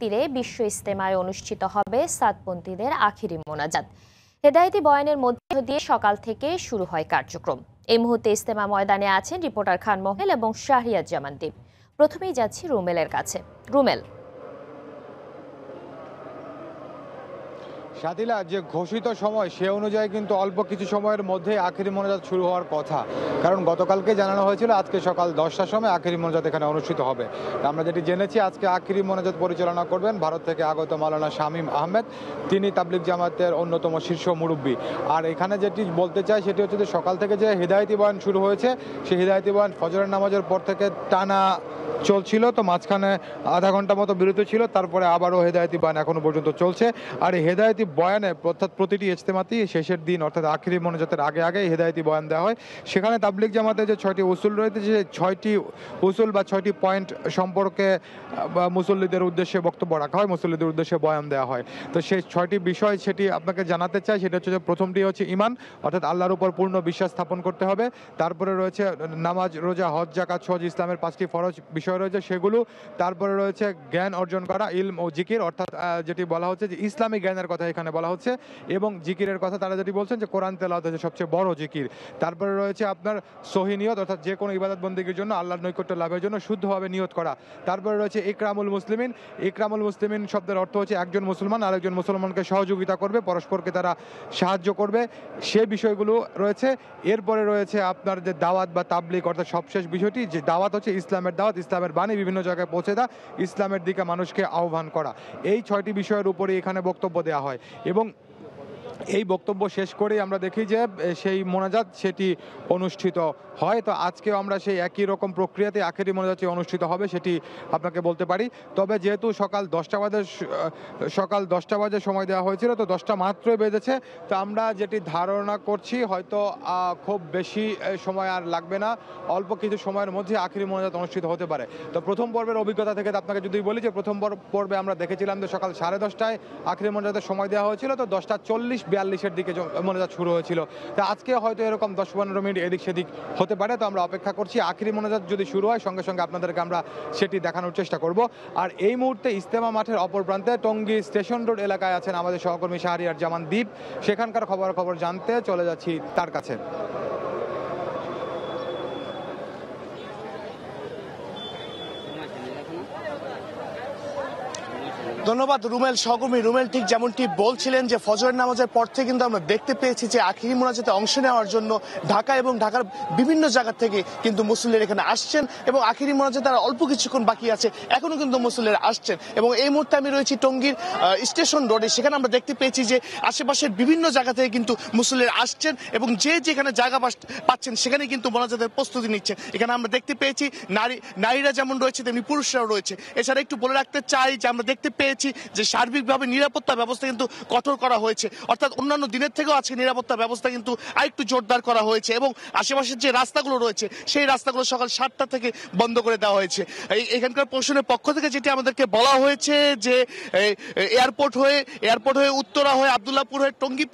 তীরে বিশ্ব ইস্তেমায় অনুষ্ঠিত হবে সাতপন্থীদের আখিরি মোনাজাত। হেদায়তি বয়ানের মধ্য দিয়ে সকাল থেকে শুরু হয় কার্যক্রম। এই মুহূর্তে ইস্তেমা ময়দানে আছেন রিপোর্টার খান মহেল এবং শাহরিয়াজ জামানদ্বীপ প্রথমেই যাচ্ছি রুমেলের কাছে। রুমেল সাদিলা, যে ঘোষিত সময়, সে অনুযায়ী কিন্তু অল্প কিছু সময়ের মধ্যে আখেরি মোনাজাত শুরু হওয়ার কথা। কারণ গতকালকে জানানো হয়েছিল, আজকে সকাল দশটার সময় আখেরি মোনাজাত এখানে অনুষ্ঠিত হবে। আমরা যেটি জেনেছি, আজকে আখেরি মোনাজাত পরিচালনা করবেন ভারত থেকে আগত মালানা শামীম আহমেদ। তিনি তাবলিক জামাতের অন্যতম শীর্ষ মুরব্বী। আর এখানে যেটি বলতে চাই, সেটি হচ্ছে যে সকাল থেকে যে হৃদায়তি বয়ান শুরু হয়েছে, সেই হৃদায়তি বয়ান ফজরের নামাজের পর থেকে টানা চলছিল। তো মাঝখানে আধা ঘণ্টা মতো বিরতি ছিল, তারপরে আবারও হেদায়তি বয়ান এখনও পর্যন্ত চলছে। আর এই হেদায়তি বয়ানে অর্থাৎ প্রতিটি ইজতেমাতেই শেষের দিন, অর্থাৎ আখিরি মনোজাতের আগে আগে হেদায়তি বয়ান দেওয়া হয়। সেখানে তাবলিক জামাতে যে ছয়টি উসুল রয়েছে, সেই ছয়টি উসুল বা ছয়টি পয়েন্ট সম্পর্কে মুসল্লিদের উদ্দেশ্যে বক্তব্য রাখা হয়, মুসল্লিদের উদ্দেশ্যে বয়ান দেওয়া হয়। তো সেই ছয়টি বিষয় সেটি আপনাকে জানাতে চাই, সেটা হচ্ছে যে প্রথমটি হচ্ছে ইমান অর্থাৎ আল্লাহর উপর পূর্ণ বিশ্বাস স্থাপন করতে হবে। তারপরে রয়েছে নামাজ, রোজা, হজ জাকাত সহজ ইসলামের পাঁচটি ফরজ বিষয় রয়েছে, সেগুলো। তারপরে রয়েছে জ্ঞান অর্জন করা, ইলম ও জিকির, অর্থাৎ যেটি বলা হচ্ছে যে ইসলামী জ্ঞানের কথা এখানে বলা হচ্ছে। এবং জিকিরের কথা তারা যেটি বলছেন যে কোরআন তেলাওয়াত হচ্ছে সবচেয়ে বড় জিকির, তারপরে রয়েছে আপনার সহি নিয়ত, অর্থাৎ যে কোনো ইবাদত বন্দীগীর জন্য আল্লাহর নৈকট্য লাভের জন্য শুদ্ধভাবে নিয়ত করা। তারপরে রয়েছে ইকরামুল মুসলিমিন। ইকরামুল মুসলিমিন শব্দের অর্থ হচ্ছে একজন মুসলমান আরেকজন মুসলমানকে সহযোগিতা করবে, পরস্পরকে তারা সাহায্য করবে। সে বিষয়গুলো রয়েছে। এরপরে রয়েছে আপনার যে দাওয়াত বা তাবলিক অর্থাৎ সবশেষ বিষয়টি যে দাওয়াত হচ্ছে ইসলামের দাওয়াত, ইসলামের বাণী বিভিন্ন জায়গায় পৌঁছে দেওয়া, ইসলামের দিকে মানুষকে আহ্বান করা। এই ছয়টি বিষয়ের উপরে এখানে বক্তব্য দেওয়া হয়। এবং এই বক্তব্য শেষ করেই আমরা দেখি যে সেই মোনাজাত সেটি অনুষ্ঠিত হয়। তো আজকেও আমরা সেই একই রকম প্রক্রিয়াতে আখেরি মোনাজাতটি অনুষ্ঠিত হবে সেটি আপনাকে বলতে পারি। তবে যেহেতু সকাল দশটা বাজে সকাল দশটা বাজে সময় দেওয়া হয়েছিল, তো দশটা মাত্রই বেজেছে। তো আমরা যেটি ধারণা করছি, হয়তো খুব বেশি সময় আর লাগবে না। অল্প কিছু সময়ের মধ্যে আখেরি মোনাজাত অনুষ্ঠিত হতে পারে। তো প্রথম পর্বের অভিজ্ঞতা থেকে আপনাকে যদি বলি যে, প্রথম পর- পর্বে আমরা দেখেছিলাম যে সকাল সাড়ে দশটায় আখেরি মোনাজাতের সময় দেওয়া হয়েছিল, তো দশটা চল্লিশ বিয়াল্লিশের দিকে মোনাজাত শুরু হয়েছিল। তা আজকে হয়তো এরকম দশ পনেরো মিনিট এদিক সেদিক হতে পারে, তো আমরা অপেক্ষা করছি। আখেরি মোনাজাত যদি শুরু হয়, সঙ্গে সঙ্গে আপনাদেরকে আমরা সেটি দেখানোর চেষ্টা করব। আর এই মুহূর্তে ইস্তেমা মাঠের অপর প্রান্তে টঙ্গী স্টেশন রোড এলাকায় আছেন আমাদের সহকর্মী শাহরিয়ার জামান দ্বীপ। সেখানকার খবর খবর জানতে চলে যাচ্ছি তার কাছে। ধন্যবাদ, রুমেল সহকর্মী রুমেল ঠিক যেমনটি বলছিলেন যে ফজরের নামাজের পর থেকে কিন্তু আমরা দেখতে পেয়েছি যে আখিরি মোনাজাতে অংশ নেওয়ার জন্য ঢাকা এবং ঢাকার বিভিন্ন জায়গা থেকে কিন্তু মুসল্লিরা এখানে আসছেন এবং আখিরি মোনাজাতে আর অল্প কিছুক্ষণ বাকি আছে, এখনও কিন্তু মুসল্লিরা আসছেন। এবং এই মুহূর্তে আমি রয়েছি টঙ্গীর স্টেশন রোডে। সেখানে আমরা দেখতে পেয়েছি যে আশেপাশের বিভিন্ন জায়গা থেকে কিন্তু মুসল্লিরা আসছেন এবং যে যেখানে জায়গা পাচ্ছেন সেখানে কিন্তু মোনাজাতের প্রস্তুতি নিচ্ছেন। এখানে আমরা দেখতে পেয়েছি নারী নারীরা যেমন রয়েছে, তেমনি পুরুষরাও রয়েছে। এছাড়া একটু বলে রাখতে চাই যে আমরা দেখতে পেয়েছি যে সার্বিকভাবে নিরাপত্তা ব্যবস্থা কিন্তু কঠোর করা হয়েছে। অর্থাৎ অন্যান্য দিনের থেকেও আজকে নিরাপত্তা ব্যবস্থা কিন্তু আরেকটু জোরদার করা হয়েছে এবং আশেপাশের যে রাস্তাগুলো রয়েছে, সেই রাস্তাগুলো সকাল সাতটা থেকে বন্ধ করে দেওয়া হয়েছে। এখানকার প্রশাসনের পক্ষ থেকে যেটি আমাদেরকে বলা হয়েছে যে এয়ারপোর্ট হয়ে এয়ারপোর্ট হয়ে উত্তরা হয়ে আবদুল্লাপুর হয়ে টঙ্গী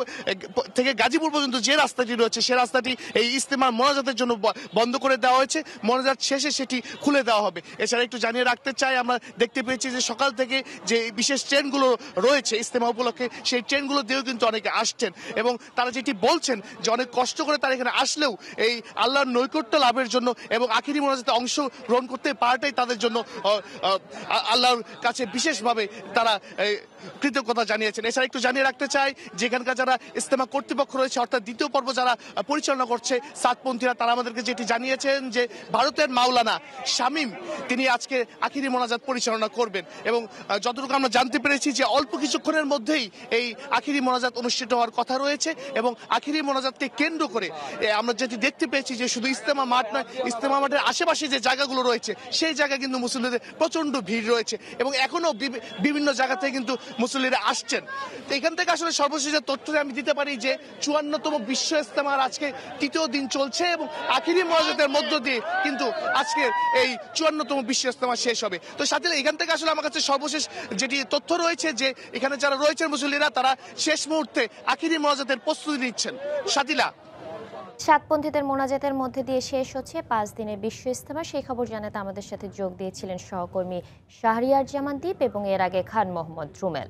থেকে গাজীপুর পর্যন্ত যে রাস্তাটি রয়েছে, সে রাস্তাটি এই ইস্তেমার মোনাজাতের জন্য বন্ধ করে দেওয়া হয়েছে। মোনাজাত শেষে সেটি খুলে দেওয়া হবে। এছাড়া একটু জানিয়ে রাখতে চাই, আমরা দেখতে পেয়েছি যে সকাল থেকে যে বিশেষ ট্রেনগুলো রয়েছে ইস্তেমা উপলক্ষে, সেই ট্রেনগুলো দিয়েও কিন্তু অনেকে আসছেন। এবং তারা যেটি বলছেন যে অনেক কষ্ট করে তারা এখানে আসলেও এই আল্লাহর নৈকট্য লাভের জন্য এবং আখিরি মোনাজাতে অংশ গ্রহণ করতে পারাটাই তাদের জন্য আল্লাহর কাছে বিশেষভাবে তারা কৃতজ্ঞতা জানিয়েছেন। এছাড়া একটু জানিয়ে রাখতে চাই, যেখানকার যারা ইস্তেমা কর্তৃপক্ষ রয়েছে, অর্থাৎ দ্বিতীয় পর্ব যারা পরিচালনা করছে, সাতপন্থীরা, তারা আমাদেরকে যেটি জানিয়েছেন যে ভারতের মাওলানা শামীম, তিনি আজকে আখিরি মোনাজাত পরিচালনা করবেন এবং যতটুকু আমরা জানতে পেরেছি যে অল্প কিছুক্ষণের মধ্যেই এই আখিরি মোনাজাত অনুষ্ঠিত হওয়ার কথা রয়েছে এবং আখিরি মোনাজাতকে কেন্দ্র করে আমরা যেটি দেখতে পেয়েছি যে শুধু ইস্তেমা মাঠ নয় ইস্তেমা মাঠের আশেপাশে যে জায়গাগুলো রয়েছে, সেই জায়গায় কিন্তু মুসল্লিদের প্রচণ্ড ভিড় রয়েছে এবং এখনও বি- বিভিন্ন জায়গা থেকে কিন্তু মুসল্লিরা আসছেন। তো এখান থেকে আসলে সর্বশেষ তথ্য আমি দিতে পারি যে চুয়ান্নতম বিশ্ব ইস্তেমার আজকে তৃতীয় দিন চলছে এবং আখিরি মোনাজাতের মধ্য দিয়ে কিন্তু আজকের এই চুয়ান্নতম বিশ্ব ইস্তেমা শেষ হবে। তো সাথে এখান থেকে আসলে আমার কাছে সর্বশেষ যেটি তথ্য রয়েছে যে এখানে যারা রয়েছেন মুসল্লিরা, তারা শেষ মুহূর্তে আখিরি মোনাজাতের প্রস্তুতি নিচ্ছেন। সাতিলা। সাতপন্থীদের মোনাজাতের মধ্যে দিয়ে শেষ হচ্ছে পাঁচ দিনের বিশ্ব ইস্তেমা। সেই খবর জানাতে আমাদের সাথে যোগ দিয়েছিলেন সহকর্মী শাহরিয়ার জামান দ্বীপ এবং এর আগে খান মোহাম্মদ রুমেল।